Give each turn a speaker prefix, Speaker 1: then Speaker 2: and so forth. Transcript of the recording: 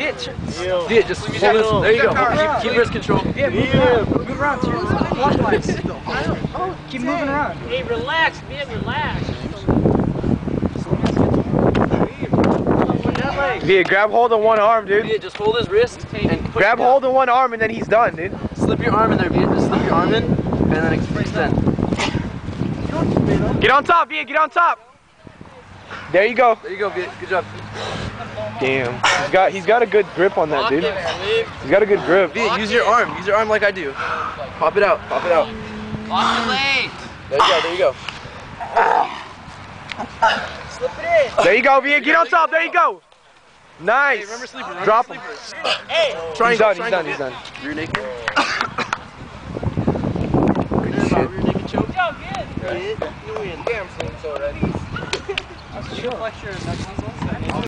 Speaker 1: Viet, turn-
Speaker 2: Viet, just hold this. There you go. Keep, keep wrist control.
Speaker 1: Yeah, move around. Move around. Turn clockwise. Oh, keep moving around.
Speaker 3: Hey, relax, Viet, relax.
Speaker 4: Via, grab hold of one arm, dude.
Speaker 2: Viet, just hold his wrist and push
Speaker 4: Grab hold of one arm and then he's done, dude.
Speaker 2: Slip your arm in there, Viet. Just slip your arm in and then extend.
Speaker 4: Get on top, Via, get on top. There you go.
Speaker 2: There you go, Viet. Good job.
Speaker 4: Damn. He's got he's got a good grip on that, dude. He's got a good grip.
Speaker 2: Viet, use your arm. Use your arm like I do. Pop it out. Pop it out.
Speaker 3: Lock the leg.
Speaker 2: There you go. There you go. Slip it in.
Speaker 4: There you go, Via. Get on top. There you go. Nice.
Speaker 2: remember sleeper, remember
Speaker 4: Drop him.
Speaker 3: Hey,
Speaker 4: He's
Speaker 2: Triangle.
Speaker 4: done. He's done. He's done.
Speaker 2: Rear naked.
Speaker 4: Good shit.
Speaker 2: Rear naked choke.
Speaker 3: yo, Viet.
Speaker 2: Damn, so already.
Speaker 3: Sure.